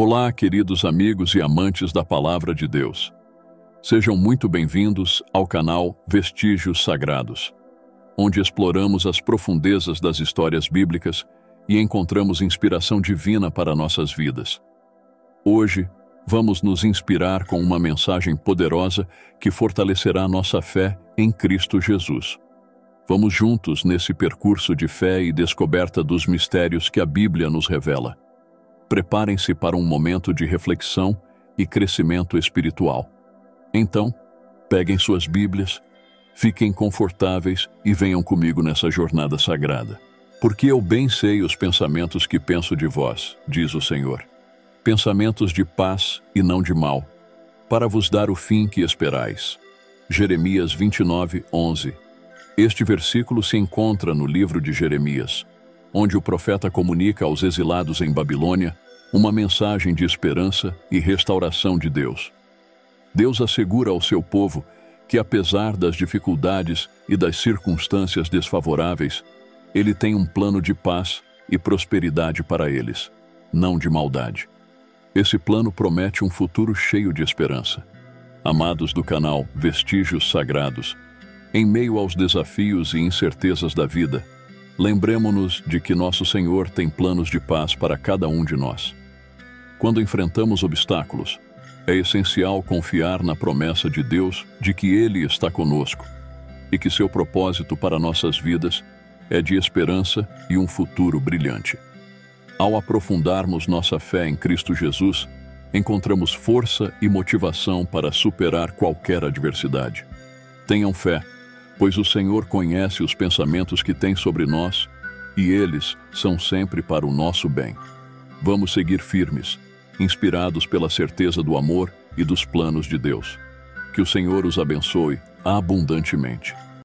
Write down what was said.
Olá, queridos amigos e amantes da Palavra de Deus. Sejam muito bem-vindos ao canal Vestígios Sagrados, onde exploramos as profundezas das histórias bíblicas e encontramos inspiração divina para nossas vidas. Hoje, vamos nos inspirar com uma mensagem poderosa que fortalecerá nossa fé em Cristo Jesus. Vamos juntos nesse percurso de fé e descoberta dos mistérios que a Bíblia nos revela preparem-se para um momento de reflexão e crescimento espiritual. Então, peguem suas Bíblias, fiquem confortáveis e venham comigo nessa jornada sagrada. Porque eu bem sei os pensamentos que penso de vós, diz o Senhor. Pensamentos de paz e não de mal, para vos dar o fim que esperais. Jeremias 29, 11. Este versículo se encontra no livro de Jeremias, onde o profeta comunica aos exilados em Babilônia uma mensagem de esperança e restauração de Deus. Deus assegura ao seu povo que, apesar das dificuldades e das circunstâncias desfavoráveis, ele tem um plano de paz e prosperidade para eles, não de maldade. Esse plano promete um futuro cheio de esperança. Amados do canal Vestígios Sagrados, em meio aos desafios e incertezas da vida, Lembremos-nos de que nosso Senhor tem planos de paz para cada um de nós. Quando enfrentamos obstáculos, é essencial confiar na promessa de Deus de que Ele está conosco e que seu propósito para nossas vidas é de esperança e um futuro brilhante. Ao aprofundarmos nossa fé em Cristo Jesus, encontramos força e motivação para superar qualquer adversidade. Tenham fé pois o Senhor conhece os pensamentos que tem sobre nós e eles são sempre para o nosso bem. Vamos seguir firmes, inspirados pela certeza do amor e dos planos de Deus. Que o Senhor os abençoe abundantemente.